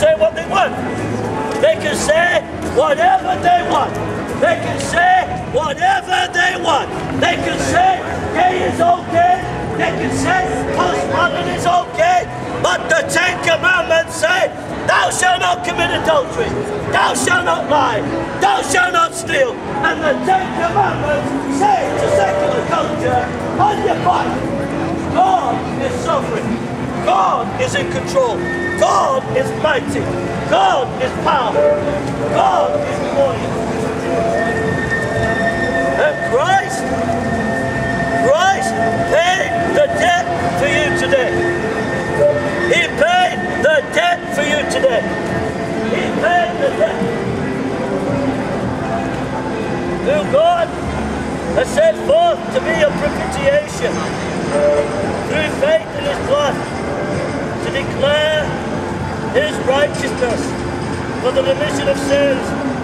want. They can say whatever they want. They can say whatever they want. They can say gay is okay. They can say postmodern is okay. But the Ten Commandments say, Thou shalt not commit adultery. Thou shalt not lie. Thou shalt not steal. And the Ten Commandments say to secular culture, on your fight. God is sovereign. God is in control. God is mighty. God is powerful. God is glorious. And Christ, Christ paid the debt for you today. He paid the debt for you today. He paid the debt. Who God has set forth to be a propitiation through faith in his blood to declare his righteousness for the remission of sins